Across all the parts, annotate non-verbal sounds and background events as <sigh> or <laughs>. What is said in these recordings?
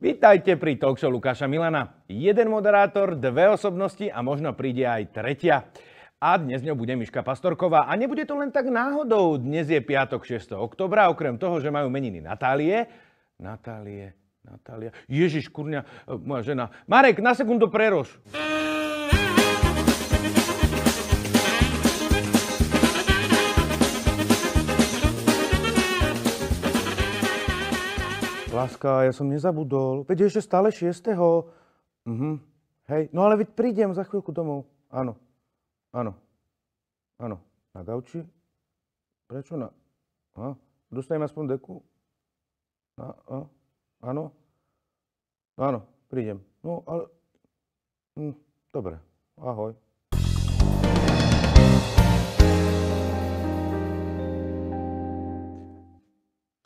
Vítajte pri talkshow Lukáša Milana. Jeden moderátor, dve osobnosti a možno príde aj tretia. A dnes ňou bude Miška Pastorková. A nebude to len tak náhodou. Dnes je piatok 6. oktobra, okrem toho, že majú meniny Natálie. Natálie, Natália. Ježiš, kurňa, e, moja žena. Marek, na sekundu prerož. Láska, ja som nezabudol. Veď je ešte stále 6. Mhm. Hej, no ale veď prídem za chvíľku domov. Áno, áno, áno. Na gauči? Prečo na... A? Dostanem aspoň deku? A, a, áno? Áno, prídem. No, ale... Hm, dobre, ahoj.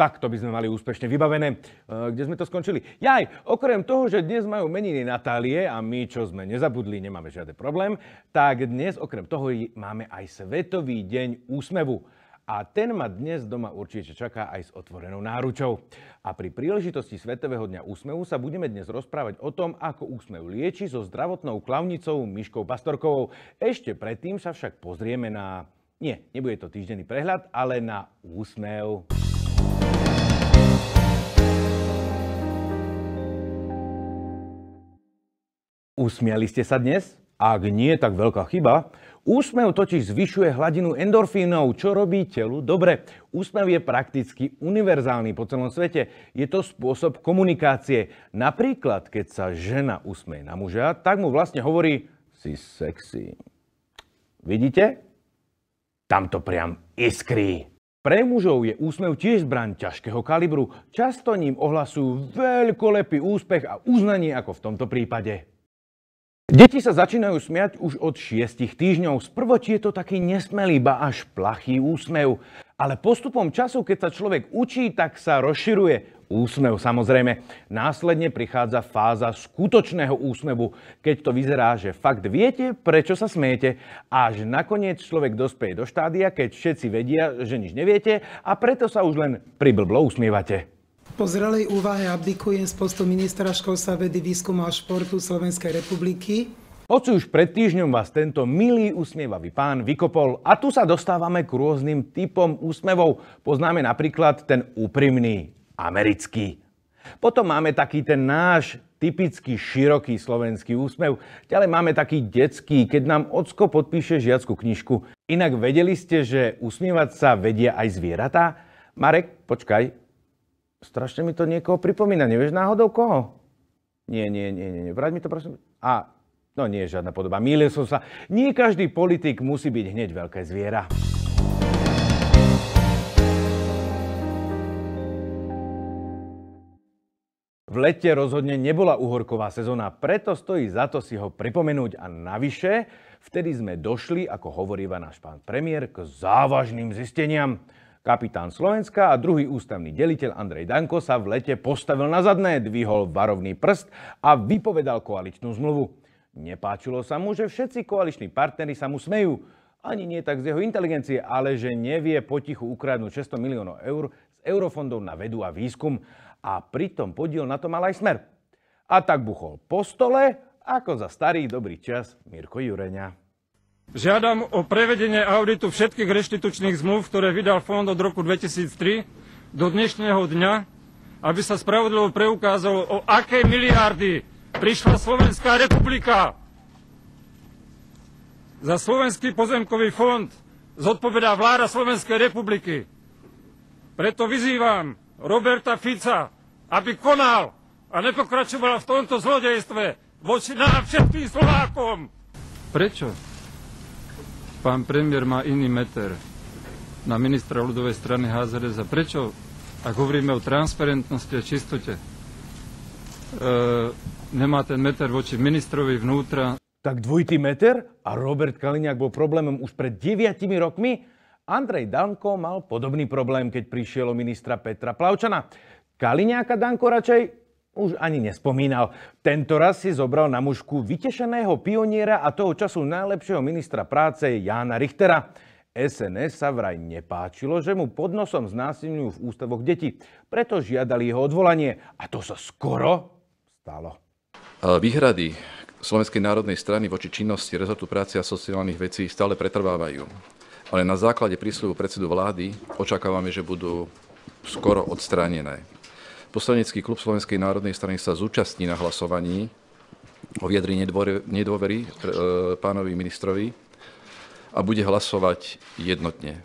Takto by sme mali úspešne vybavené. E, kde sme to skončili? Jaj, okrem toho, že dnes majú meniny Natálie a my, čo sme nezabudli, nemáme žiadny problém, tak dnes okrem toho máme aj Svetový deň úsmevu. A ten ma dnes doma určite čaká aj s otvorenou náručou. A pri príležitosti Svetového dňa úsmevu sa budeme dnes rozprávať o tom, ako úsmev lieči so zdravotnou klavnicou Myškou Pastorkovou. Ešte predtým sa však pozrieme na... Nie, nebude to týždenný prehľad, ale na úsmev. Usmiali ste sa dnes? Ak nie, tak veľká chyba. Úsmev totiž zvyšuje hladinu endorfínov, čo robí telu dobre. Úsmev je prakticky univerzálny po celom svete. Je to spôsob komunikácie. Napríklad, keď sa žena usmeje na muža, tak mu vlastne hovorí si sexy. Vidíte? Tam priam iskrí. Pre mužov je úsmev tiež zbraň ťažkého kalibru. Často ním ohlasujú veľkolepý úspech a uznanie ako v tomto prípade. Deti sa začínajú smiať už od 6 týždňov. Sprvoti je to taký nesmelý, ba až plachý úsmev. Ale postupom času, keď sa človek učí, tak sa rozširuje. Úsmev samozrejme. Následne prichádza fáza skutočného úsmevu, keď to vyzerá, že fakt viete, prečo sa smiete. Až nakoniec človek dospeje do štádia, keď všetci vedia, že nič neviete a preto sa už len priblblo usmievate. Po zrelej úvahe abdikujem z postu ministra školstva, vedy, výskumu a športu Slovenskej republiky. Hoci už pred týždňom vás tento milý usmievavý pán vykopol a tu sa dostávame k rôznym typom úsmevov. Poznáme napríklad ten úprimný, americký. Potom máme taký ten náš typický široký slovenský úsmev. Ďalej máme taký detský, keď nám ocko podpíše žiackú knižku. Inak vedeli ste, že usmievať sa vedia aj zvieratá? Marek, počkaj, Strašne mi to niekoho pripomína. Nevieš náhodou koho? Nie, nie, nie, nie. Vrať mi to prosím. A, no nie je žiadna podoba. Mýlil som sa. Nie každý politik musí byť hneď veľké zviera. V lete rozhodne nebola uhorková sezóna, preto stojí za to si ho pripomenúť a navyše, vtedy sme došli, ako hovoríva náš pán premiér, k závažným zisteniam. Kapitán Slovenska a druhý ústavný deliteľ Andrej Danko sa v lete postavil na zadné, dvihol varovný prst a vypovedal koaličnú zmluvu. Nepáčilo sa mu, že všetci koaliční partnery sa mu smejú. Ani nie tak z jeho inteligencie, ale že nevie potichu ukradnúť 600 miliónov eur z eurofondov na vedu a výskum. A pritom podiel na to mal aj smer. A tak buchol po stole, ako za starý dobrý čas Mirko Jureňa. Žiadam o prevedenie auditu všetkých reštitučných zmluv, ktoré vydal fond od roku 2003 do dnešného dňa, aby sa spravodlivo preukázalo, o aké miliardy prišla Slovenská republika. Za Slovenský pozemkový fond zodpovedá vláda Slovenskej republiky. Preto vyzývam Roberta Fica, aby konal a nepokračoval v tomto zlodejstve voči nám všetkým Slovákom. Prečo? Pán premiér má iný meter na ministra ľudovej strany HZDS. A prečo, ak hovoríme o transparentnosti a čistote, e, nemá ten meter voči ministrovi vnútra? Tak dvojitý meter? A Robert Kaliňák bol problémom už pred 9 rokmi? Andrej Danko mal podobný problém, keď prišiel o ministra Petra Plavčana. Kaliňáka Danko radšej už ani nespomínal. Tento raz si zobral na mužku vytešeného pioniera a toho času najlepšieho ministra práce Jána Richtera. SNS sa vraj nepáčilo, že mu pod nosom znásilňujú v ústavoch deti. Preto žiadali jeho odvolanie. A to sa skoro stalo. Výhrady Slovenskej národnej strany voči činnosti rezortu práce a sociálnych vecí stále pretrvávajú. Ale na základe prísľubu predsedu vlády očakávame, že budú skoro odstránené. Poslanecký klub Slovenskej národnej strany sa zúčastní na hlasovaní o vyjadri nedôvery e, pánovi ministrovi a bude hlasovať jednotne.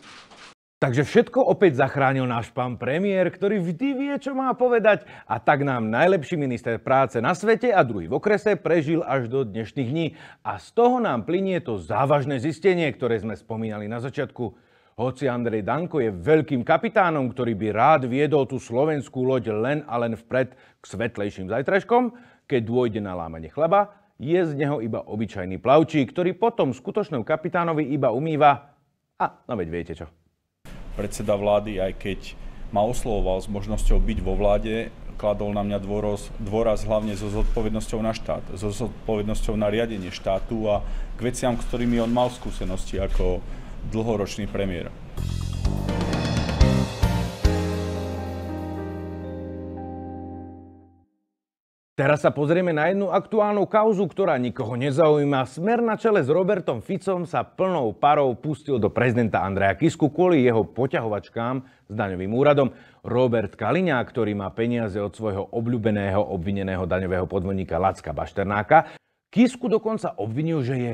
Takže všetko opäť zachránil náš pán premiér, ktorý vždy vie, čo má povedať. A tak nám najlepší minister práce na svete a druhý v okrese prežil až do dnešných dní. A z toho nám plinie to závažné zistenie, ktoré sme spomínali na začiatku. Hoci Andrej Danko je veľkým kapitánom, ktorý by rád viedol tú slovenskú loď len a len vpred k svetlejším zajtražkom, keď dôjde na lámanie chleba, je z neho iba obyčajný plavčík, ktorý potom skutočnému kapitánovi iba umýva a no veď viete čo. Predseda vlády, aj keď ma oslovoval s možnosťou byť vo vláde, kladol na mňa dôraz, dôraz hlavne so zodpovednosťou na štát, so zodpovednosťou na riadenie štátu a k veciam, ktorými on mal skúsenosti ako dlhoročný premiér. Teraz sa pozrieme na jednu aktuálnu kauzu, ktorá nikoho nezaujíma. Smer na čele s Robertom Ficom sa plnou parou pustil do prezidenta Andreja Kisku kvôli jeho poťahovačkám s daňovým úradom. Robert Kaliňák, ktorý má peniaze od svojho obľúbeného obvineného daňového podvodníka Lacka Bašternáka, Kisku dokonca obvinil, že je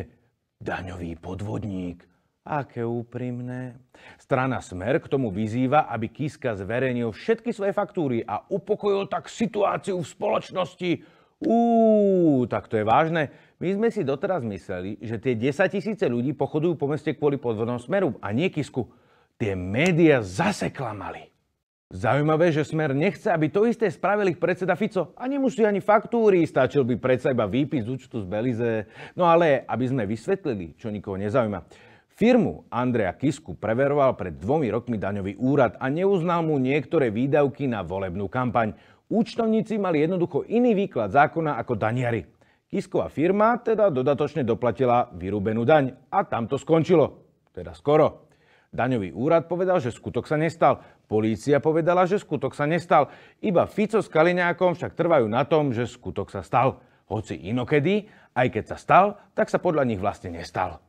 daňový podvodník. Aké úprimné. Strana Smer k tomu vyzýva, aby Kiska zverejnil všetky svoje faktúry a upokojil tak situáciu v spoločnosti. Uuu, tak to je vážne. My sme si doteraz mysleli, že tie 10 tisíce ľudí pochodujú po meste kvôli podvodnom Smeru a nie Kisku. Tie médiá zase klamali. Zaujímavé, že Smer nechce, aby to isté spravili predseda Fico. A nemusí ani faktúry, stačil by predsa iba výpis z účtu z Belize. No ale, aby sme vysvetlili, čo nikoho nezaujíma. Firmu Andreja Kisku preveroval pred dvomi rokmi daňový úrad a neuznal mu niektoré výdavky na volebnú kampaň. Účtovníci mali jednoducho iný výklad zákona ako daniari. Kisková firma teda dodatočne doplatila vyrúbenú daň a tam to skončilo. Teda skoro. Daňový úrad povedal, že skutok sa nestal. Polícia povedala, že skutok sa nestal. Iba Fico s Kaliňákom však trvajú na tom, že skutok sa stal. Hoci inokedy, aj keď sa stal, tak sa podľa nich vlastne nestal.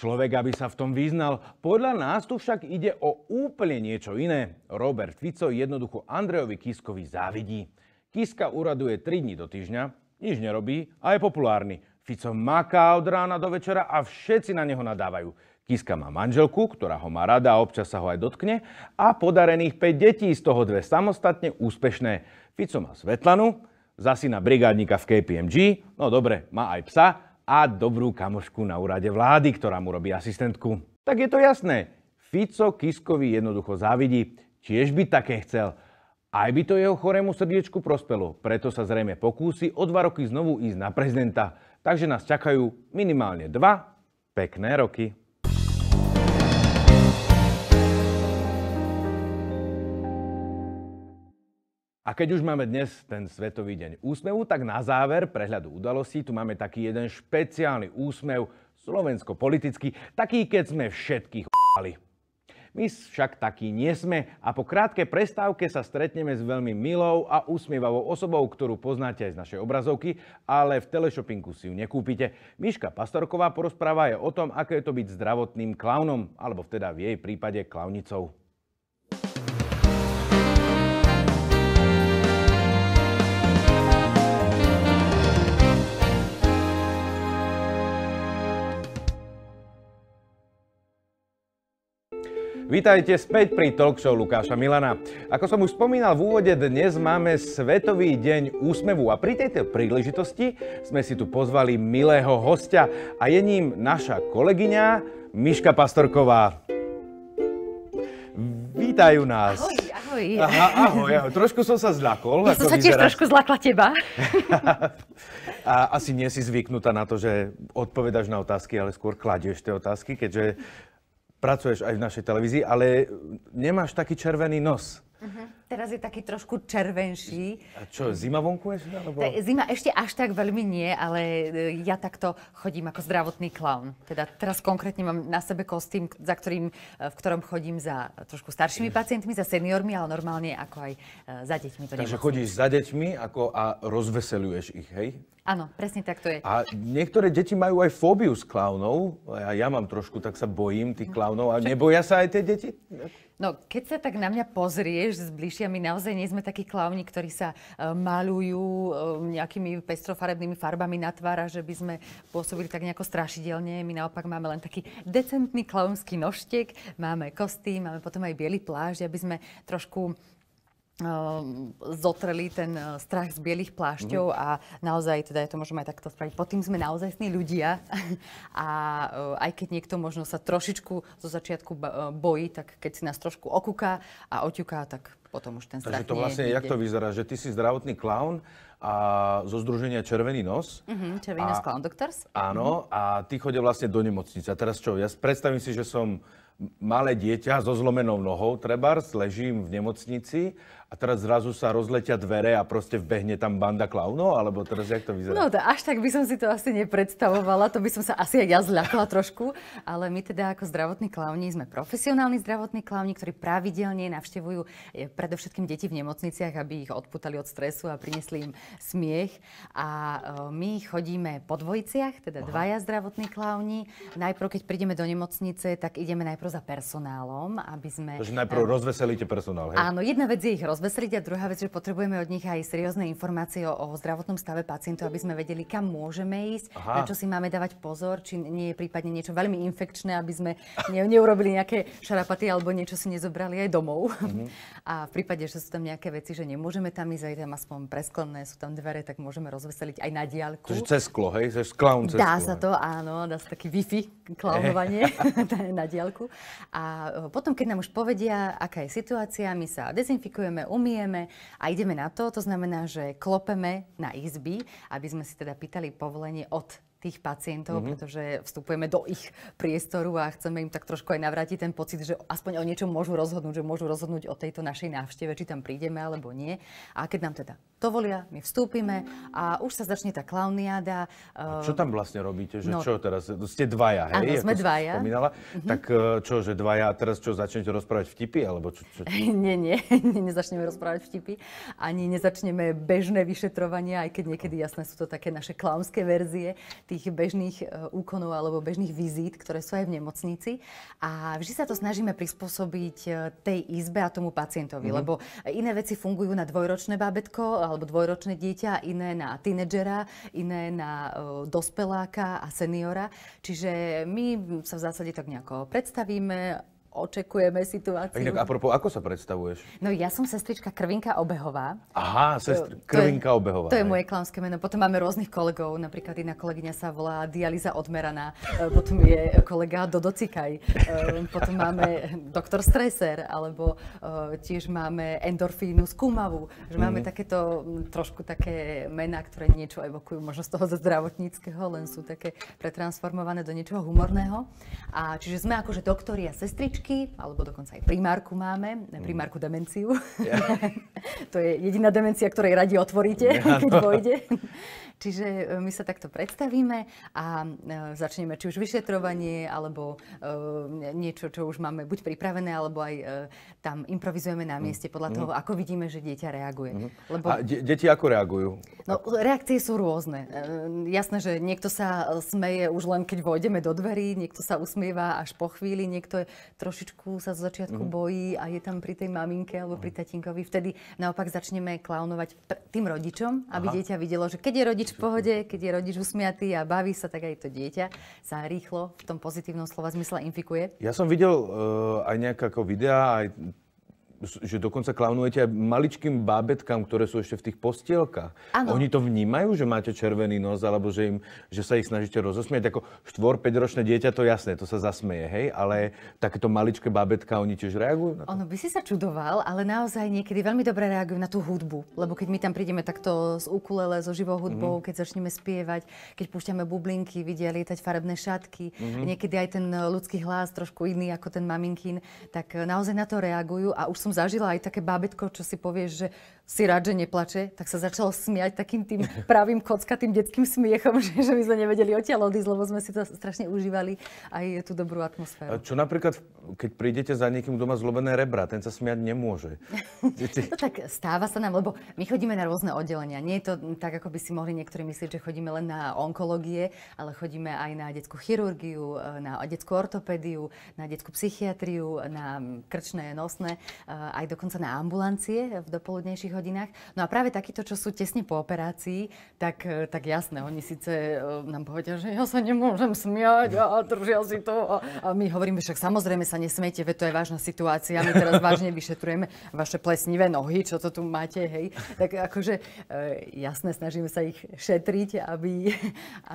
Človek, aby sa v tom vyznal. Podľa nás tu však ide o úplne niečo iné. Robert Fico jednoducho Andrejovi Kiskovi závidí. Kiska uraduje 3 dní do týždňa, nič nerobí a je populárny. Fico maká od rána do večera a všetci na neho nadávajú. Kiska má manželku, ktorá ho má rada a občas sa ho aj dotkne a podarených 5 detí, z toho dve samostatne úspešné. Fico má Svetlanu, za syna brigádnika v KPMG, no dobre, má aj psa a dobrú kamošku na úrade vlády, ktorá mu robí asistentku. Tak je to jasné. Fico Kiskovi jednoducho závidí. Tiež by také chcel. Aj by to jeho chorému srdiečku prospelo. Preto sa zrejme pokúsi o dva roky znovu ísť na prezidenta. Takže nás čakajú minimálne dva pekné roky. A keď už máme dnes ten Svetový deň úsmevu, tak na záver prehľadu udalostí tu máme taký jeden špeciálny úsmev slovensko-politický, taký, keď sme všetkých ch**ali. My však takí nie sme a po krátkej prestávke sa stretneme s veľmi milou a usmievavou osobou, ktorú poznáte aj z našej obrazovky, ale v teleshoppingu si ju nekúpite. Miška Pastorková porozpráva je o tom, aké je to byť zdravotným klaunom, alebo teda v jej prípade klaunicou. Vítajte späť pri talk show Lukáša Milana. Ako som už spomínal v úvode, dnes máme Svetový deň úsmevu a pri tejto príležitosti sme si tu pozvali milého hostia a je ním naša kolegyňa Miška Pastorková. Vítajú nás. Ahoj, ahoj. Aha, ahoj, ahoj. Trošku som sa zľakol. Ja som sa tiež vyzeráš. trošku zlakla teba. <laughs> a asi nie si zvyknutá na to, že odpovedaš na otázky, ale skôr kladieš tie otázky, keďže pracuješ aj v našej televízii, ale nemáš taký červený nos. Uh-huh. Teraz je taký trošku červenší. A čo, zima vonku ešte? Alebo... Zima ešte až tak veľmi nie, ale e, ja takto chodím ako zdravotný klaun. Teda teraz konkrétne mám na sebe kostým, za ktorým, e, v ktorom chodím za trošku staršími pacientmi, za seniormi, ale normálne ako aj e, za deťmi. To Takže chodíš za deťmi ako a rozveseluješ ich, hej? Áno, presne tak to je. A niektoré deti majú aj fóbiu z klaunov. A ja mám trošku, tak sa bojím tých klaunov. A neboja sa aj tie deti? No, keď sa tak na mňa pozrieš zbližšia, my naozaj nie sme takí klauni, ktorí sa uh, malujú uh, nejakými pestrofarebnými farbami na tvára, že by sme pôsobili tak nejako strašidelne. My naopak máme len taký decentný klaunský noštek, máme kostým, máme potom aj biely plášť, aby sme trošku zotreli ten eh, strach z bielých plášťov mm-hmm. a naozaj, teda ja to môžem aj takto spraviť, pod tým sme naozaj ľudia <laughs> a eh, aj keď niekto možno sa trošičku zo začiatku eh, bojí, tak keď si nás trošku okúka a oťuká, tak potom už ten strach Takže to vlastne, jak to vyzerá, že ty si zdravotný klaun a zo združenia Červený nos. Mm-hmm, Červený nos Clown Doctors. Áno, mm-hmm. a ty chodia vlastne do nemocnice. A teraz čo, ja predstavím si, že som malé dieťa so zlomenou nohou, trebárs, ležím v nemocnici a teraz zrazu sa rozletia dvere a proste vbehne tam banda klaunov? Alebo teraz jak to vyzerá? No, to až tak by som si to asi nepredstavovala, to by som sa asi aj ja zľakla trošku, ale my teda ako zdravotní klauni sme profesionálni zdravotní klauni, ktorí pravidelne navštevujú eh, predovšetkým deti v nemocniciach, aby ich odputali od stresu a priniesli im smiech. A eh, my chodíme po dvojiciach, teda Aha. dvaja zdravotní klauni. Najprv, keď prídeme do nemocnice, tak ideme najprv za personálom, aby sme... Takže najprv rozveselíte personál, hej? Áno, jedna vec je ich roz rozveseliť a druhá vec, že potrebujeme od nich aj seriózne informácie o, o zdravotnom stave pacientov, aby sme vedeli, kam môžeme ísť, Aha. na čo si máme dávať pozor, či nie je prípadne niečo veľmi infekčné, aby sme ne, neurobili nejaké šarapaty alebo niečo si nezobrali aj domov. Mm-hmm. A v prípade, že sú tam nejaké veci, že nemôžeme tam ísť, aj tam aspoň presklené, sú tam dvere, tak môžeme rozveseliť aj na diálku. Takže cez sklo, hej? Cez clown cez Dá sklo, sa to, áno, dá sa taký Wi-Fi klaunovanie <laughs> na diálku. A e, potom, keď nám už povedia, aká je situácia, my sa dezinfikujeme, umieme a ideme na to. To znamená, že klopeme na izby, aby sme si teda pýtali povolenie od tých pacientov, mm-hmm. pretože vstupujeme do ich priestoru a chceme im tak trošku aj navrátiť ten pocit, že aspoň o niečom môžu rozhodnúť, že môžu rozhodnúť o tejto našej návšteve, či tam prídeme alebo nie. A keď nám teda dovolia, my vstúpime a už sa začne tá klauniáda. A čo tam vlastne robíte? Že no, čo teraz? Ste dvaja, hej? Áno, sme dvaja. Spomínala. Mm-hmm. Tak e, čo, že dvaja a teraz čo, začnete rozprávať vtipy? Alebo čo, čo, čo? <laughs> nie, nie, nezačneme rozprávať vtipy. Ani nezačneme bežné vyšetrovania, aj keď niekedy jasné sú to také naše klaunské verzie tých bežných e, úkonov alebo bežných vizít, ktoré sú aj v nemocnici. A vždy sa to snažíme prispôsobiť e, tej izbe a tomu pacientovi, mm-hmm. lebo iné veci fungujú na dvojročné bábetko alebo dvojročné dieťa, iné na tínedžera, iné na uh, dospeláka a seniora. Čiže my sa v zásade tak nejako predstavíme, očekujeme situáciu. Inak, apropo, ako sa predstavuješ? No ja som sestrička Krvinka Obehová. Aha, sestri, Krvinka to je, Obehová. To je moje klaunské meno. Potom máme rôznych kolegov, napríklad jedna kolegyňa sa volá Dializa Odmeraná, e, potom je kolega Dodo Cikaj, e, potom máme doktor Streser, alebo e, tiež máme endorfínu skúmavú, že máme mm. takéto trošku také mená, ktoré niečo evokujú možno z toho zo zdravotníckého, len sú také pretransformované do niečoho humorného. A čiže sme akože doktori a sestričky sestričky, alebo dokonca aj primárku máme, mm. primárku demenciu. Yeah. <laughs> to je jediná demencia, ktorej radi otvoríte, keď vojde. <laughs> Čiže e, my sa takto predstavíme a e, začneme či už vyšetrovanie, alebo e, niečo, čo už máme buď pripravené, alebo aj tam improvizujeme na mieste podľa mm. toho, ako vidíme, že dieťa reaguje. Mm. Lebo... A de- deti ako reagujú? No, reakcie sú rôzne. Jasné, že niekto sa smeje už len keď vojdeme do dverí, niekto sa usmieva až po chvíli, niekto je trošičku sa z začiatku mm. bojí a je tam pri tej maminke alebo pri tatinkovi. Vtedy naopak začneme klaunovať tým rodičom, aby Aha. dieťa videlo, že keď je rodič v pohode, keď je rodič usmiatý a baví sa, tak aj to dieťa sa rýchlo v tom pozitívnom slova zmysle infikuje. Ja som videl uh, aj nejaké ako videá, aj že dokonca klaunujete aj maličkým bábetkám, ktoré sú ešte v tých postielkach. Ano. Oni to vnímajú, že máte červený nos, alebo že, im, že sa ich snažíte rozosmieť. Ako 4-5 ročné dieťa, to jasné, to sa zasmeje, hej? Ale takéto maličké bábetka, oni tiež reagujú na to? Ono by si sa čudoval, ale naozaj niekedy veľmi dobre reagujú na tú hudbu. Lebo keď my tam prídeme takto z ukulele, so živou hudbou, mm. keď začneme spievať, keď púšťame bublinky, vidia lietať farebné šatky, mm. niekedy aj ten ľudský hlas trošku iný ako ten maminkin, tak naozaj na to reagujú a už som som zažila aj také bábetko, čo si povieš, že si rád, že neplače, tak sa začalo smiať takým tým <laughs> pravým kockatým detským smiechom, <laughs> že, že my sme nevedeli odtiaľ odísť, lebo sme si to strašne užívali aj tú dobrú atmosféru. Čo napríklad, keď prídete za niekým, kto má zlobené rebra, ten sa smiať nemôže. <laughs> no tak stáva sa nám, lebo my chodíme na rôzne oddelenia. Nie je to tak, ako by si mohli niektorí myslieť, že chodíme len na onkológie, ale chodíme aj na detskú chirurgiu, na detskú ortopédiu, na detskú psychiatriu, na krčné, nosné, aj dokonca na ambulancie v dopoludnejších hodinách. No a práve takíto, čo sú tesne po operácii, tak, eh, tak jasné, oni síce eh, nám povedia, že ja sa nemôžem smiať a držia si to. A, a my hovoríme, však samozrejme sa nesmiete, veď to je vážna situácia, my teraz vážne vyšetrujeme vaše plesnivé nohy, čo to tu máte, hej. Tak akože eh, jasné, snažíme sa ich šetriť, aby,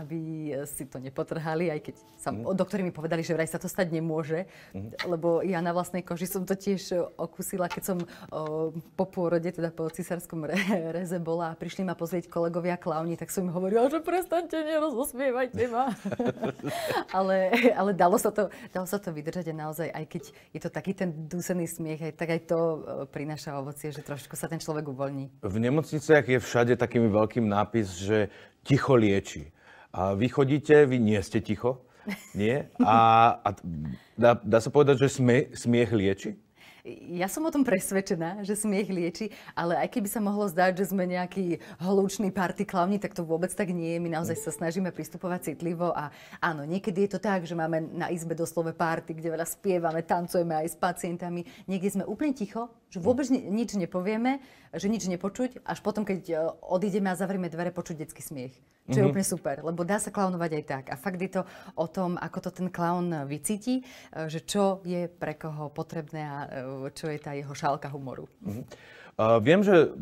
aby si to nepotrhali, aj keď sa, mm. doktori mi povedali, že vraj sa to stať nemôže, mm. lebo ja na vlastnej koži som to tiež okusila, keď som o, po pôrode, teda po cisárskom re- <laughs> reze bola a prišli ma pozrieť kolegovia klauni, tak som im hovorila, že prestaňte, nerozosmievajte ma. <laughs> ale, ale dalo, sa to, dalo sa to vydržať a naozaj, aj keď je to taký ten dúsený smiech, aj, tak aj to e, prináša ovocie, že trošku sa ten človek uvoľní. V nemocniciach je všade takým veľkým nápis, že ticho lieči. A vy chodíte, vy nie ste ticho, nie? A, a dá, dá sa povedať, že smie, smiech lieči? Ja som o tom presvedčená, že smiech lieči, ale aj keby sa mohlo zdať, že sme nejaký hlučný party klavni, tak to vôbec tak nie je. My naozaj sa snažíme pristupovať citlivo a áno, niekedy je to tak, že máme na izbe doslove party, kde veľa spievame, tancujeme aj s pacientami. Niekde sme úplne ticho, že vôbec nič nepovieme, že nič nepočuť, až potom, keď e, odídeme a zavrieme dvere, počuť detský smiech. Čo mm-hmm. je mhm. úplne super, lebo dá sa klaunovať aj tak. A fakt je to o tom, ako to ten klaun vycíti, e, že čo je pre koho potrebné a e, čo je tá jeho šálka humoru. Mm-hmm. Uh, viem, že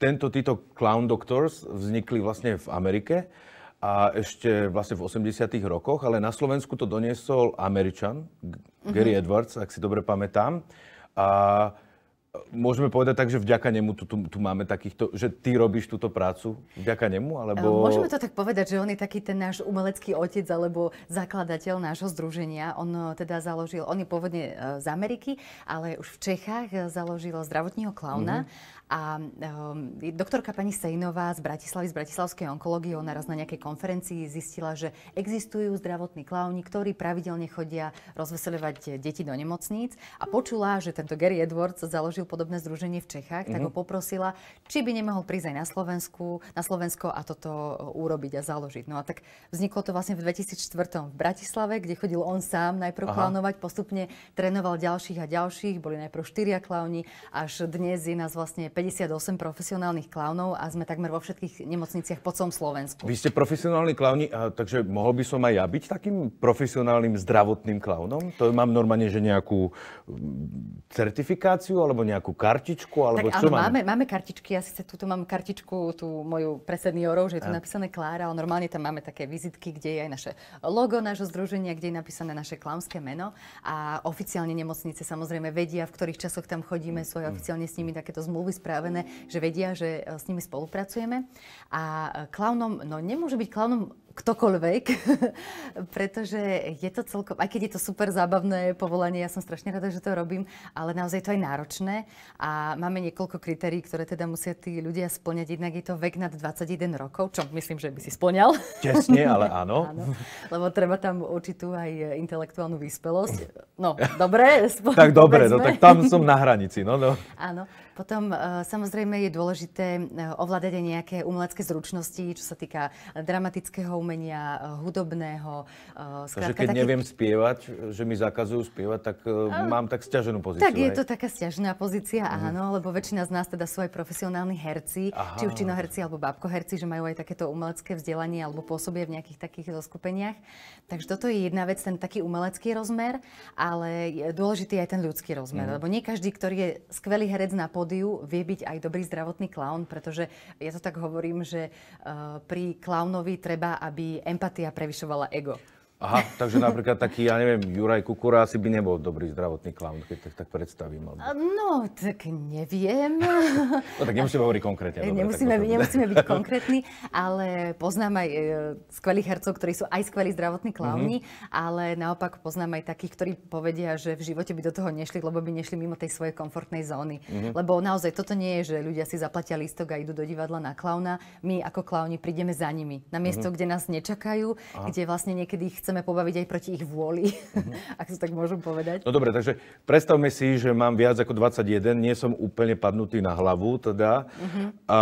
tento, títo clown doctors vznikli vlastne v Amerike a ešte vlastne v 80 rokoch, ale na Slovensku to doniesol Američan, Gary mm-hmm. Edwards, ak si dobre pamätám. A Môžeme povedať tak, že vďaka nemu tu, tu, tu máme takýchto, že ty robíš túto prácu vďaka nemu, alebo... Môžeme to tak povedať, že on je taký ten náš umelecký otec alebo zakladateľ nášho združenia. On eh, teda založil, on je pôvodne eh, z Ameriky, ale už v Čechách eh, založil zdravotního klauna. Mm-hmm a um, doktorka pani Sejnová z Bratislavy, z Bratislavskej onkológie, ona raz na nejakej konferencii zistila, že existujú zdravotní klauni, ktorí pravidelne chodia rozveseľovať deti do nemocníc a počula, že tento Gary Edwards založil podobné združenie v Čechách, mm-hmm. tak ho mhm. poprosila, či by nemohol prísť aj na Slovensku, na Slovensko a toto urobiť a založiť. No a tak vzniklo to vlastne v 2004 v Bratislave, kde chodil on sám najprv Aha. klaunovať, postupne trénoval ďalších a ďalších, boli najprv štyria klauni, až dnes je nás vlastne 58 profesionálnych klaunov a sme takmer vo všetkých nemocniciach po celom Slovensku. Vy ste profesionálni klauni, a, takže mohol by som aj ja byť takým profesionálnym zdravotným klaunom? To mám normálne, že nejakú mm, certifikáciu alebo nejakú kartičku? Alebo tak čo áno, máme? máme? kartičky, ja síce túto mám kartičku, tú moju pre seniorov, že je tu a. napísané Klára, ale normálne tam máme také vizitky, kde je aj naše logo nášho združenia, kde je napísané naše klaunské meno a oficiálne nemocnice samozrejme vedia, v ktorých časoch tam chodíme, sú aj oficiálne s nimi takéto zmluvy spravené, že vedia, že e, s nimi spolupracujeme. A e, klaunom, no nemôže byť klaunom ktokoľvek, <laughs> pretože je to celkom, aj keď je to super zábavné povolanie, ja som strašne rada, že to robím, ale naozaj to je náročné a máme niekoľko kritérií, ktoré teda musia tí ľudia splňať. Jednak je to vek nad 21 rokov, čo myslím, že by si splňal. Tesne, ale <laughs> áno. áno. Lebo treba tam určitú aj intelektuálnu vyspelosť. <laughs> No, dobre. tak dobre, no tak tam som na hranici. No, no. Áno. Potom e, samozrejme je dôležité e, ovládať aj nejaké umelecké zručnosti, čo sa týka dramatického umenia, e, hudobného. Takže keď taký... neviem spievať, že mi zakazujú spievať, tak a... mám tak stiaženú pozíciu. Tak je to taká stiažená pozícia, mm. áno, lebo väčšina z nás teda sú aj profesionálni herci, Aha. či už činoherci alebo bábkoherci, že majú aj takéto umelecké vzdelanie alebo pôsobia v nejakých takých zoskupeniach. Takže toto je jedna vec, ten taký umelecký rozmer, ale dôležitý je aj ten ľudský rozmer, mm. lebo nie každý, ktorý je skvelý herec na pódiu vie byť aj dobrý zdravotný klaun, pretože ja to tak hovorím, že uh, pri klaunovi treba, aby empatia prevyšovala ego. Aha, takže napríklad taký, ja neviem, Juraj Kukura asi by nebol dobrý zdravotný klaun, keď tak, tak predstavím. Alebo... No, tak neviem. No tak nemusíme hovoriť konkrétne. Dobre, nemusíme, nemusíme byť <laughs> konkrétni, ale poznám aj e, skvelých hercov, ktorí sú aj skvelí zdravotní klauni, mm-hmm. ale naopak poznám aj takých, ktorí povedia, že v živote by do toho nešli, lebo by nešli mimo tej svojej komfortnej zóny. Mm-hmm. Lebo naozaj toto nie je, že ľudia si zaplatia listok a idú do divadla na klauna. My ako klauni prídeme za nimi. Na miesto, mm-hmm. kde nás nečakajú, Aha. kde vlastne niekedy chceme pobaviť aj proti ich vôli, uh-huh. <laughs> ak to tak môžem povedať. No dobre, takže predstavme si, že mám viac ako 21, nie som úplne padnutý na hlavu, teda. Uh-huh. A,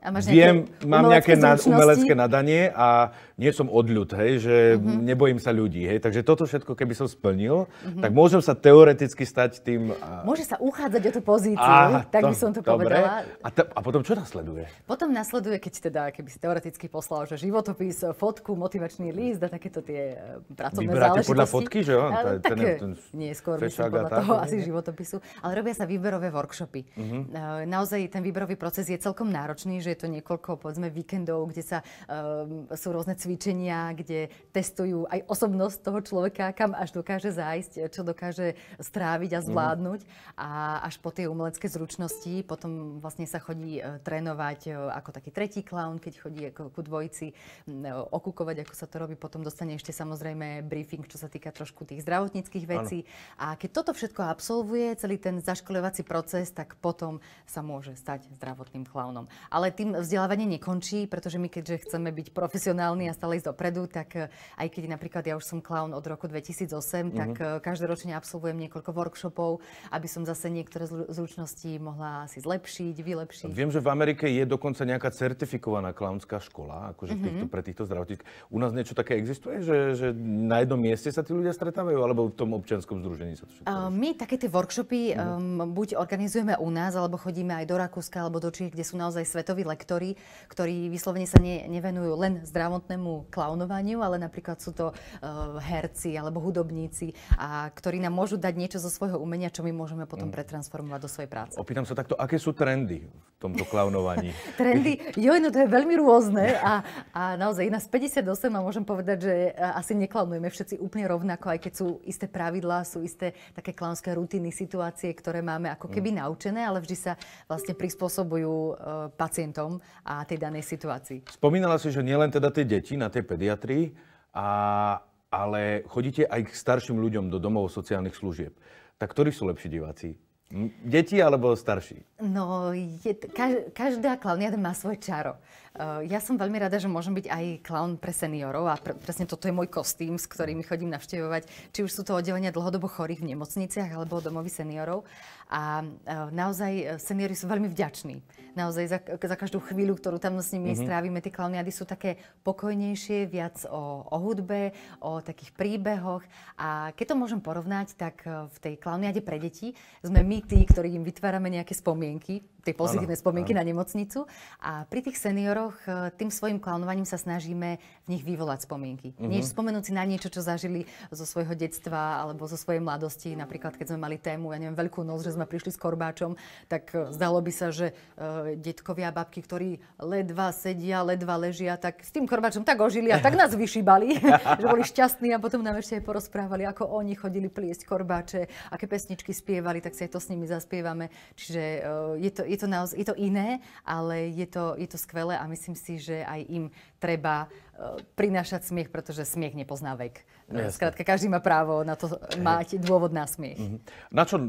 a máš viem, mám nejaké nad, umelecké nadanie a nie som odľud, hej, že uh-huh. nebojím sa ľudí, hej. Takže toto všetko, keby som splnil, uh-huh. tak môžem sa teoreticky stať tým... A... Môže sa uchádzať o tú pozíciu, a, tak to, by som to dobre. povedala. A, t- a potom čo nasleduje? Potom nasleduje, keď teda, keby si teoreticky poslal, že životopis, fotku, motivačný list a takéto tie pracovné Vyberáte záležitosti. podľa fotky, že? Ale, tak, ten, ten nie, skôr myslím podľa toho asi životopisu. Ale robia sa výberové workshopy. Uh-huh. Naozaj ten výberový proces je celkom náročný, že je to niekoľko, povedzme, víkendov, kde sa um, sú rôzne cvičenia, kde testujú aj osobnosť toho človeka, kam až dokáže zájsť, čo dokáže stráviť a mhm. zvládnuť. Mm. A až po tie umelecké zručnosti potom vlastne sa chodí uh, trénovať uh, ako taký tretí clown, keď chodí ako ku dvojici uh, okúkovať, ako sa to robí. Potom dostane ešte samozrejme briefing, čo sa týka trošku tých zdravotníckých vecí. Ano. A keď toto všetko absolvuje, celý ten zaškoľovací proces, tak potom sa môže stať zdravotným clownom. Ale tým vzdelávanie nekončí, pretože my keďže chceme byť profesionálni a stále ísť dopredu, tak eh, aj keď napríklad ja už som clown od roku 2008, mm-hmm. tak eh, každoročne absolvujem niekoľko workshopov, aby som zase niektoré zručnosti mohla si zlepšiť, vylepšiť. Viem, že v Amerike je dokonca nejaká certifikovaná klaunská škola, akože mm-hmm. týchto, pre týchto zdravotníkov. U nás niečo také existuje, že, že na jednom mieste sa tí ľudia stretávajú, alebo v tom občianskom združení sa to všetko uh, My také tie workshopy um, buď organizujeme u nás, alebo chodíme aj do Rakúska, alebo do Čích, kde sú naozaj svetoví lektory, ktorí vyslovene sa ne, nevenujú len zdravotnému klaunovaniu, ale napríklad sú to uh, herci alebo hudobníci, a ktorí nám môžu dať niečo zo svojho umenia, čo my môžeme potom mm. pretransformovať do svojej práce. Opýtam sa takto, aké sú trendy v tomto klaunovaní? <laughs> trendy? Jo, no to je veľmi rôzne a, a naozaj nás 58 a môžem povedať, že asi neklaunujeme všetci úplne rovnako, aj keď sú isté pravidlá, sú isté také klaunské rutiny, situácie, ktoré máme ako keby mm. naučené, ale vždy sa vlastne prispôsobujú uh, pacientom a tej danej situácii. Spomínala si, že nielen teda tie deti na tej pediatrii, a, ale chodíte aj k starším ľuďom do domov sociálnych služieb. Tak ktorí sú lepší diváci? Deti alebo starší? No, je, každá klauniada má svoje čaro. Eh, ja som veľmi rada, že môžem byť aj klaun pre seniorov a pre, presne toto je môj kostým, s ktorými chodím navštevovať, či už sú to oddelenia dlhodobo chorých v nemocniciach alebo domovy seniorov. A eh, naozaj eh, seniori sú veľmi vďační. Naozaj za, za každú chvíľu, ktorú tam s nimi mm-hmm. strávime, tie klauniady sú také pokojnejšie, viac o, o hudbe, o takých príbehoch. A keď to môžem porovnať, tak v tej klauniade pre deti sme my tí, ktorí im vytvárame nejaké spomienky, tie pozitívne ano, spomienky ano. na nemocnicu. A pri tých senioroch e, tým svojim klaunovaním sa snažíme v nich vyvolať spomienky. Uh-huh. Nie spomenúť si na niečo, čo zažili zo svojho detstva alebo zo svojej mladosti. Napríklad, keď sme mali tému, ja neviem, Veľkú noc, že sme prišli s korbáčom, tak e, zdalo by sa, že uh, detkovia a babky, ktorí ledva sedia, ledva ležia, tak s tým korbáčom tak ožili a tak nás <laughs> vyšíbali, <laughs> že boli šťastní a potom nám ešte aj porozprávali, ako oni chodili pliesť korbáče, aké pesničky spievali, tak si aj to s nimi zaspievame. Čiže uh, je, to, je je to, naozaj, je to iné, ale je to, je to skvelé a myslím si, že aj im treba uh, prinášať smiech, pretože smiech nepozná vek. No, Skrátka, každý má právo na to mať dôvod na smiech. Mm-hmm. Na čo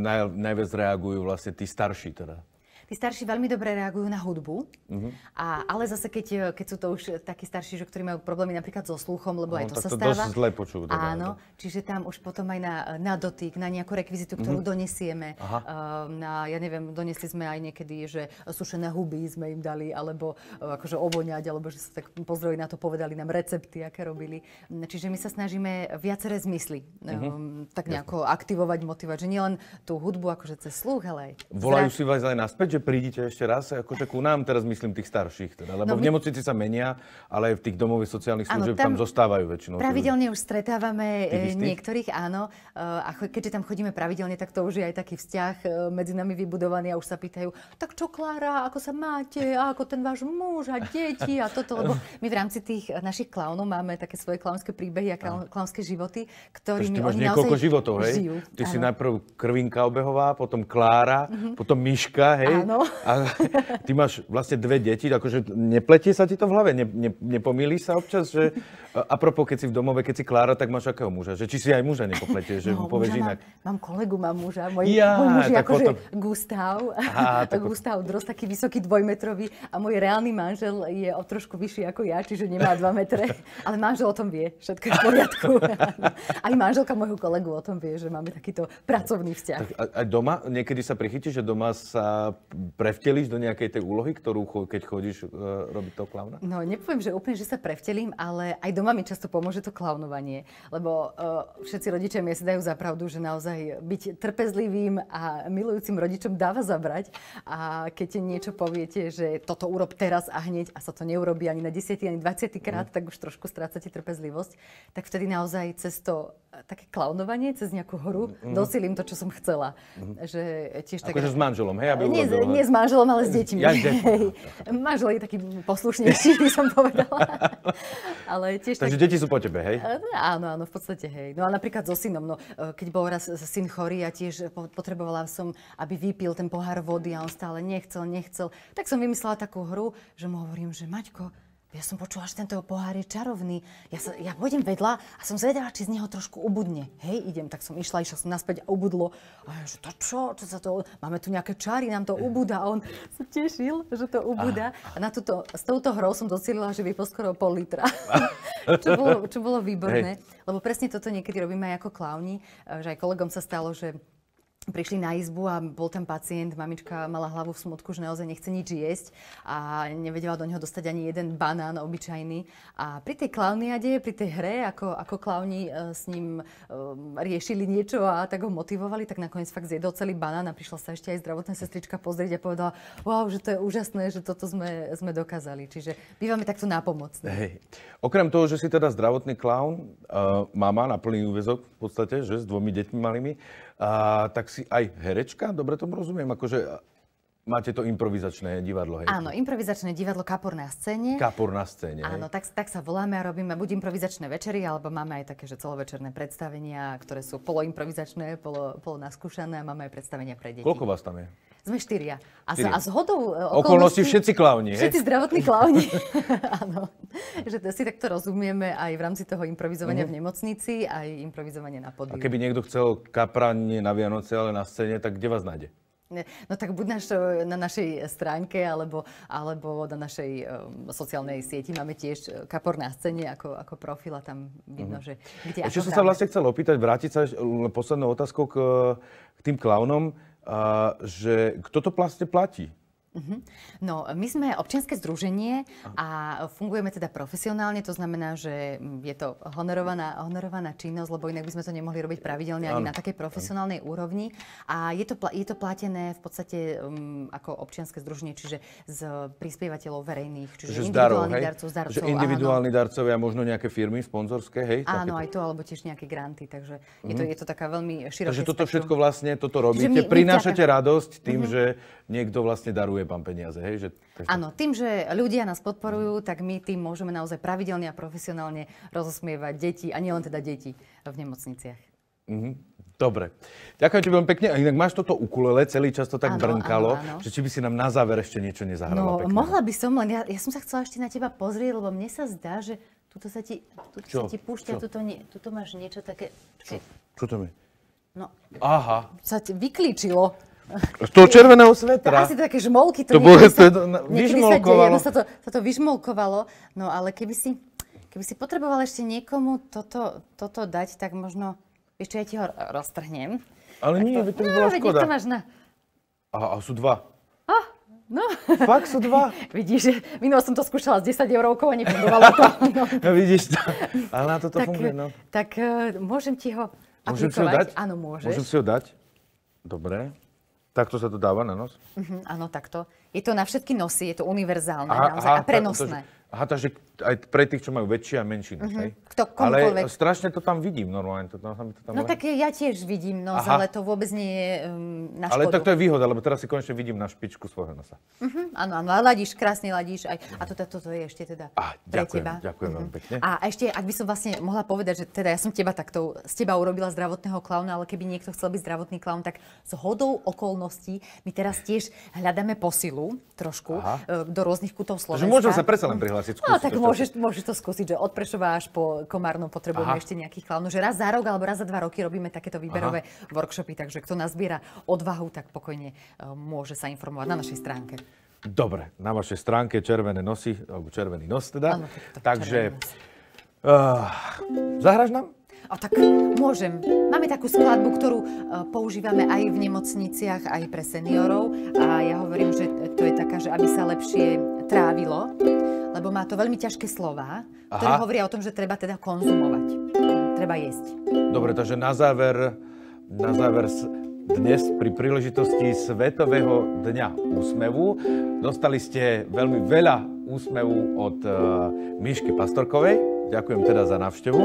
naj, najviac reagujú vlastne tí starší teda? Tí starší veľmi dobre reagujú na hudbu, uh-huh. a, ale zase keď, keď sú to už takí starší, že ktorí majú problémy napríklad so sluchom, lebo no, aj to sa to stáva. dosť zle počujú. Teda, Áno, čiže tam už potom aj na, na dotyk, na nejakú rekvizitu, ktorú uh-huh. donesieme. Uh, na, ja neviem, donesli sme aj niekedy, že sušené huby sme im dali, alebo uh, akože ovoňať, alebo že sa tak pozreli na to, povedali nám recepty, aké robili. Čiže my sa snažíme viaceré zmysly um, tak nejako Jasne. aktivovať, motivovať, že nielen tú hudbu akože cez sluch, ale aj Volajú si vás aj naspäť, že Môžete prídite ešte raz, akože ku nám, teraz myslím tých starších, teda, lebo no, v nemocnici sa menia, ale v tých domových sociálnych služieb tam, tam zostávajú väčšinou. Pravidelne už stretávame e, niektorých, áno. E, a keďže tam chodíme pravidelne, tak to už je aj taký vzťah e, medzi nami vybudovaný a už sa pýtajú, tak čo Klára, ako sa máte, a ako ten váš muž a deti a toto, lebo my v rámci tých našich klaunov máme také svoje klaunské príbehy a klaunské životy, ktorými oni niekoľko životov, hej? Žijú. Ty áno. si najprv Krvinka obehová, potom Klára, mm-hmm. potom Miška, hej? Áno. <laughs> A ty máš vlastne dve deti, akože nepletie sa ti to v hlave? Ne, ne, nepomýliš sa občas? Že, a propos, keď si v domove, keď si Klára, tak máš akého muža? Že či si aj muža nepopletieš, že no, mu povieš inak? Mám, mám kolegu, mám muža. Môj, ja, môj muž je akože potom... Gustav. <laughs> Tak Gustav Dros, taký vysoký dvojmetrový a môj reálny manžel je o trošku vyšší ako ja, čiže nemá dva metre. Ale manžel o tom vie, všetko je v poriadku. <laughs> Aj manželka môjho kolegu o tom vie, že máme takýto pracovný vzťah. Tak, a, a doma niekedy sa prichytíš, že doma sa prevtelíš do nejakej tej úlohy, ktorú keď chodíš uh, robiť toho klauna? No, nepoviem, že úplne, že sa prevtelím, ale aj doma mi často pomôže to klaunovanie. Lebo uh, všetci rodičia mi si dajú za pravdu, že naozaj byť trpezlivým a milujúcim rodičom dáva zabrať. A keď niečo poviete, že toto urob teraz a hneď a sa to neurobí ani na 10. ani 20. krát, mm. tak už trošku strácate trpezlivosť. Tak vtedy naozaj cez to také klaunovanie, cez nejakú hru, mm. dosilím to, čo som chcela. Mm. Že tiež tak... Akože s manželom, hej? Aby nie, urobil, nie s manželom, ale s deťmi. Ja, Manžel je taký poslušnejší, by som povedala. ale tiež Takže tak... deti sú po tebe, hej? Áno, áno, v podstate, hej. No a napríklad so synom, no, e, keď bol raz syn chorý a tiež potrebovala som, aby vypil ten pohár vody a on stále nechcel, nechcel, tak som vymyslela takú hru, že mu hovorím, že Maťko, ja som počula, že tento pohár je čarovný. Ja, sa, ja pôjdem vedľa a som zvedala, či z neho trošku ubudne. Hej, idem, tak som išla, išla som naspäť a ubudlo. A ja, že to čo, čo sa to, máme tu nejaké čary, nám to ubúda. A on sa tešil, že to ubúda. A na túto, s touto hrou som docelila, že vypil skoro pol litra. <laughs> čo, bolo, čo bolo výborné. Hej. Lebo presne toto niekedy robíme aj ako klauni, že aj kolegom sa stalo, že prišli na izbu a bol tam pacient, mamička mala hlavu v smutku, že naozaj nechce nič jesť a nevedela do neho dostať ani jeden banán obyčajný. A pri tej klauniade, pri tej hre, ako, ako klauni e, s ním um, riešili niečo a tak ho motivovali, tak nakoniec fakt zjedol celý banán a prišla sa ešte aj zdravotná sestrička pozrieť a povedala, wow, že to je úžasné, že toto sme, sme dokázali. Čiže bývame takto nápomocní. Hej. Okrem toho, že si teda zdravotný klaun, uh, mama na plný úvezok v podstate, že s dvomi deťmi malými, a, tak si aj herečka, dobre tomu rozumiem, akože Máte to improvizačné divadlo, hej? Áno, improvizačné divadlo Kapor na scéne. Kapor na scéne, Áno, tak, tak sa voláme a robíme buď improvizačné večery, alebo máme aj také, že celovečerné predstavenia, ktoré sú poloimprovizačné, polo, polo naskúšané a máme aj predstavenia pre deti. Koľko vás tam je? Sme štyria. A, štyria. a z hodou e, okolností... Okolnosti všetci klauni? Všetci zdravotní klauni. <laughs> Áno. Že to si takto rozumieme aj v rámci toho improvizovania mm-hmm. v nemocnici, aj improvizovanie na pódiu. A keby niekto chcel kapranie na Vianoce, ale na scéne, tak kde vás nájde? No tak buď naš, na našej stránke, alebo, alebo na našej um, sociálnej sieti máme tiež e, kapor na scéne ako, ako profil a tam vidno, mm-hmm. že kde Ešte som sa vlastne chcel opýtať, vrátiť sa poslednou otázkou k, k tým klaunom, že kto to vlastne platí? Uh-huh. No, my sme občianske združenie a fungujeme teda profesionálne, to znamená, že je to honorovaná, honorovaná činnosť, lebo inak by sme to nemohli robiť pravidelne ani na takej profesionálnej úrovni. A je to, je to platené v podstate um, ako občianske združenie, čiže z prispievateľov verejných, čiže že individuálnych darov, darcov, darcov. Že individuálni áno. darcovia, možno nejaké firmy sponzorské, hej? Áno, aj to, alebo tiež nejaké granty, takže uh-huh. je, to, mhm. je to taká veľmi široká Takže toto všetko vlastne, toto robíte, my, prinášate my radosť tým, uh-huh. že niekto vlastne daruje vám peniaze, hej? Že, takže... Áno, tým, že ľudia nás podporujú, tak my tým môžeme naozaj pravidelne a profesionálne rozosmievať deti, a nielen teda deti v nemocniciach. Mm-hmm. Dobre. Ďakujem ti veľmi pekne. A inak máš toto ukulele, celý čas to tak áno, brnkalo, áno, áno. že či by si nám na záver ešte niečo nezahrala No, pekne. mohla by som, len ja, ja som sa chcela ešte na teba pozrieť, lebo mne sa zdá, že tuto sa ti, tuto sa ti púšťa, tuto, nie, tuto máš niečo také... Čo? Čo to je? No. Aha. Sa ti vyklíčilo. Z toho červeného svetra. Asi také žmolky. To, to bolo, sa, to vyžmolkovalo. Sa, sa, to, sa to vyžmolkovalo. No ale keby si, keby si potreboval ešte niekomu toto, toto dať, tak možno, ešte ja ti ho roztrhnem. Ale nie, to, to by bola no, škoda. to máš na... A, a sú dva. A, no. Fakt sú dva? <laughs> vidíš, minulo som to skúšala s 10 eurovkou a nefungovalo to. No. <laughs> no vidíš to. Ale na toto tak, funguje, no. Tak uh, môžem ti ho Môžem si ho dať? Áno, môžeš. Môžem si ho dať? Dobre. Takto sa to dáva na nos? Mhm, áno, takto. Je to na všetky nosy, je to univerzálne Aha, naozaj aha, a prenosné. to- Aha, takže aj pre tých, čo majú väčší a nos, hej? Kto- Ale komukoľvek. strašne to tam vidím normálne. To, tam, to tam No len- tak ja tiež vidím nos, Aha. ale to vôbec nie je um, na Ale škodu. tak to je výhoda, lebo teraz si konečne vidím na špičku svojho nosa. Mhm, áno, áno, a ladíš, krásne ladíš. Aj, a toto, toto je ešte teda pre ďakujem, teba. ďakujem veľmi pekne. A ešte, ak by som vlastne mohla povedať, že teda ja som teba takto, z teba urobila zdravotného klauna, ale keby niekto chcel byť zdravotný klaun, tak s hodou okolností my teraz tiež hľadáme posilu trošku Aha. e, do rôznych kútov Slovenska. Takže môžem sa predsa len prihlásiť, No skúsiť tak môžeš, môžeš to skúsiť, že od Prešova až po Komárno potrebujeme Aha. ešte nejakých klaunov. Že raz za rok alebo raz za dva roky robíme takéto výberové workshopy, takže kto nazbiera odvahu, tak pokojne e, môže sa informovať na našej stránke. Dobre, na vašej stránke červené nosy, alebo červený nos teda. Áno, tak Takže, uh, zahraš nám? A tak môžem. Máme takú skladbu, ktorú e, používame aj v nemocniciach, aj pre seniorov. A ja hovorím, že to je taká, že aby sa lepšie trávilo, lebo má to veľmi ťažké slova, ktoré Aha. hovoria o tom, že treba teda konzumovať. Treba jesť. Dobre, takže na záver, na záver dnes pri príležitosti Svetového dňa úsmevu dostali ste veľmi veľa úsmevu od uh, Mišky Pastorkovej. Ďakujem teda za návštevu.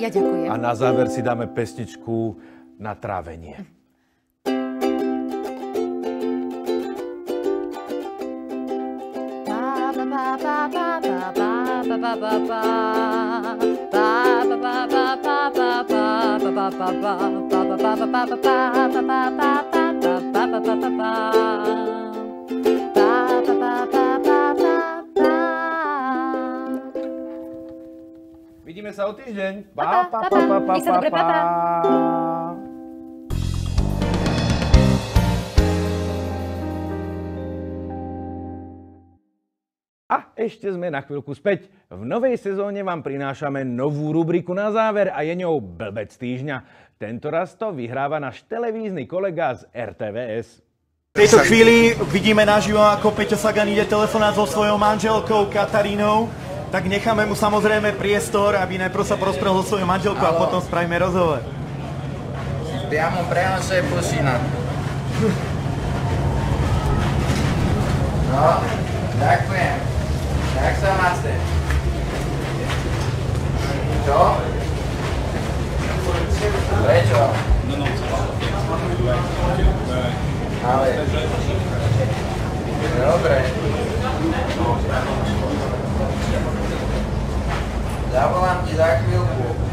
Ja ďakujem. A na záver si dáme pesničku na trávenie. Vidíme sa o týždeň. Pa, pa, pa, pa. Nech sa dobre, pa, pa. A ešte sme na chvíľku späť. V novej sezóne vám prinášame novú rubriku na záver a je ňou Blbec týždňa. Tento raz to vyhráva náš televízny kolega z RTVS. V tejto chvíli vidíme naživo, ako Peťo Sagan ide telefonát so svojou manželkou Katarínou. Tak necháme mu samozrejme priestor, aby najprv sa porozprával so svojou manželkou a potom spravíme rozhovor. Stiamo prenose Pusina. No, ďakujem. Jak sa máte? Čo? Prečo? Ale... Dobre. Zavolám ti za chvíľku.